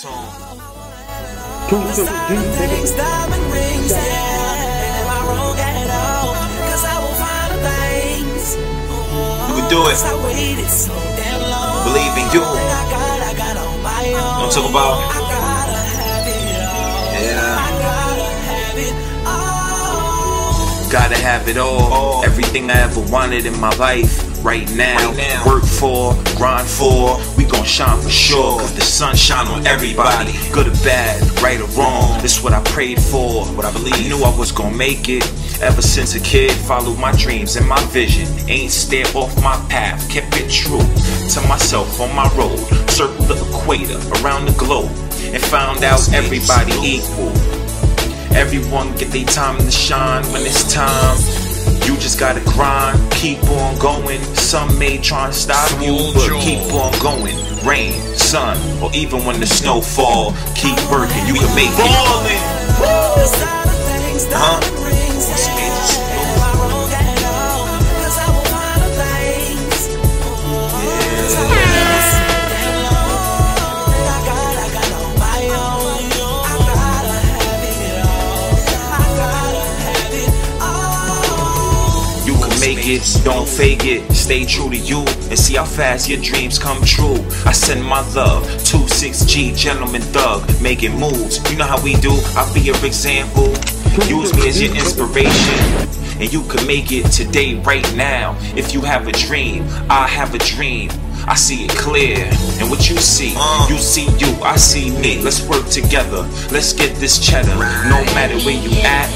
tune. Two six G, Things, diamond rings, yeah. Am I wrong at all? Cause I will find things. You can do it. I waited so damn long. Believe in you. I got, I got on my own. Don't talk about. Gotta have it all. Yeah. Gotta have it all. Gotta have it all. All. Everything I ever wanted in my life. Right now, Right now. work for, grind for, gon' shine for sure. Cause the sun shine on everybody, good or bad, right or wrong. This what I prayed for, what I believe. Knew I was gonna make it. Ever since a kid, followed my dreams and my vision. Ain't step off my path, kept it true to myself on my road. Circled the equator around the globe and found out everybody equal. Everyone get their time to shine when it's time. You just gotta grind, keep on going. Some may try and stop you, but keep on going. Rain, sun, or even when the snow fall, keep working. You can make it. Cause all the things, Huh? It, don't fake it. Stay true to you and see how fast your dreams come true. I send my love, to 6G gentleman thug, making moves. You know how we do, I'll be your example. Use me as your inspiration. And you can make it today, right now. If you have a dream, I have a dream. I see it clear. And what you see, Uh. you see you, I see me. Let's work together. Let's get this cheddar. No matter where you at,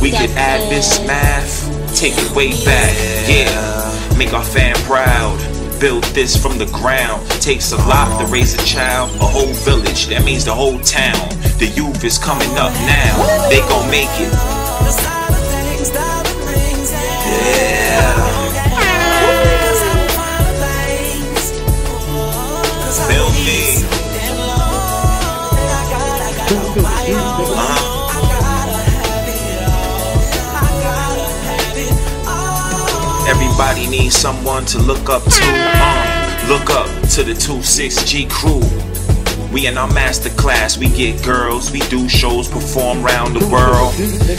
we can add this math. Take it way back, yeah. Make our fan proud. Build this from the ground. Takes a lot to raise a child, a whole village. That means the whole town. The youth is coming up now. They gon' make it. Yeah. Cause I Everybody needs someone to look up to. Uh, look up to the 26G crew. We in our master class, we get girls, we do shows, perform round the world.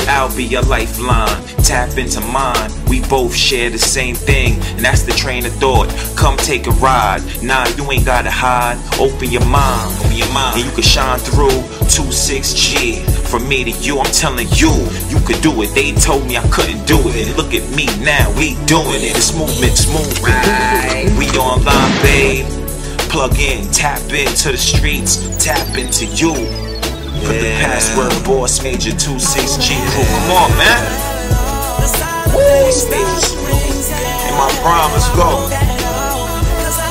I'll be your lifeline, tap into mine. We both share the same thing, and that's the train of thought. Come take a ride. Nah, you ain't gotta hide. Open your mind, open your mind, and you can shine through. 26G, from me to you, I'm telling you, you could do it. They told me I couldn't do it. Look at me now, we doing it. This movement's moving. We online, babe. Plug in, tap into the streets, tap into you. Put the password boss major 26G crew. Come on, man. Cause all the things, diamond rings, In my prime, let's go. Cause I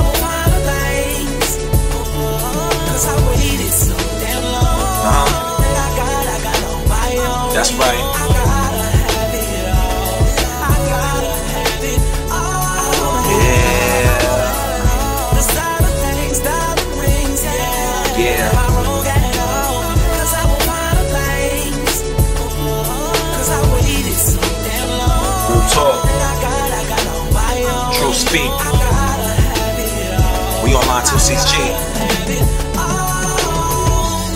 will We online 26G. Have it all.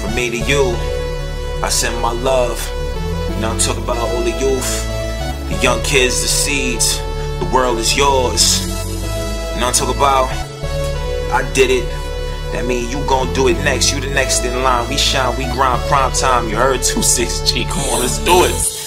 From me to you, I send my love. Now I'm talking about all the youth, the young kids, the seeds. The world is yours. Now I'm talking about, I did it. That mean you gon' do it next. You the next in line. We shine, we grind prime time. You heard 26G. Come on, let's do it.